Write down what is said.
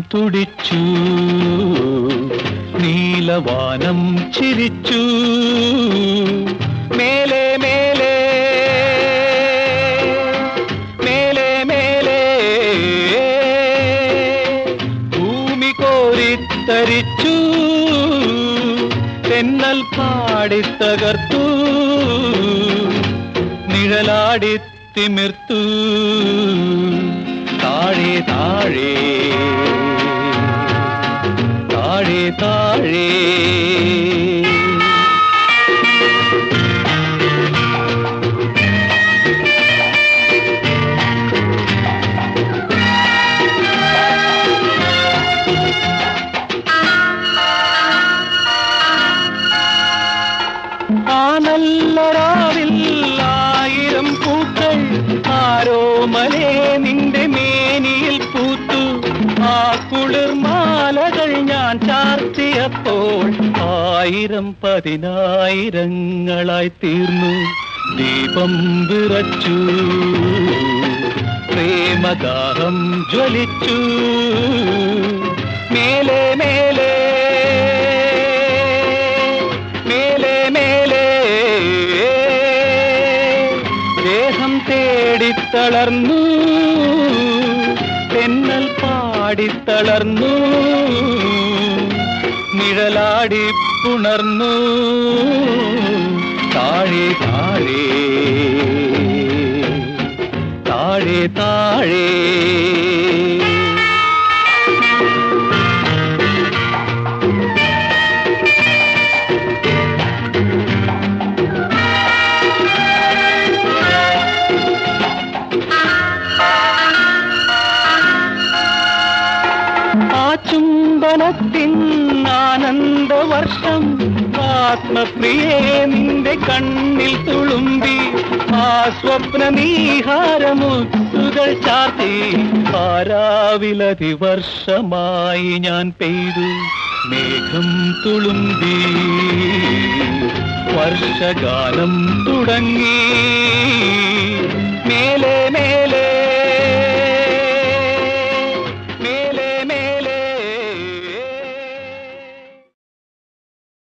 തുടിച്ചു. നീലവാനം ചിരിച്ചു. മേലെ മേലെ മേലെ മേലെ. ഭൂമി കോരിത്തരിച്ചു. തെന്നൽ പാടിത്തകർത്തു. നിഴലാടി തിമിർത്തു. താഴെ താഴെ. താഴെ. പൂക്കൾ ആരോ മലേ നിന്റെ മേനിയിൽ പൂത്തു. ആ ഞാൻ ചാർത്തിയപ്പോൾ ആയിരം പതിനായിരങ്ങളായി തീർന്നു. ദീപം വിറച്ചു. പ്രേമദാഹം ജ്വലിച്ചു. മേലെ മേലെ മേലെ മേലെ. ദേഹം തേടിത്തളർന്നു. തെന്നൽ പാടിത്തളർന്നു. നിഴലാടി പുണർന്നു. താഴെ താഴെ താഴെ താഴെ. ചുംബനത്തിൻ ആനന്ദവർഷം ആത്മപ്രിയേ നിന്റെ കണ്ണിൽ തുളുമ്പി ആ സ്വപ്ന നീഹാരമുത്തുകൾ ചാർത്തി. ആരാവിലതി വർഷമായി ഞാൻ പെയ്തു മേഘം തുളുമ്പി. വർഷഗാനം തുടങ്ങി.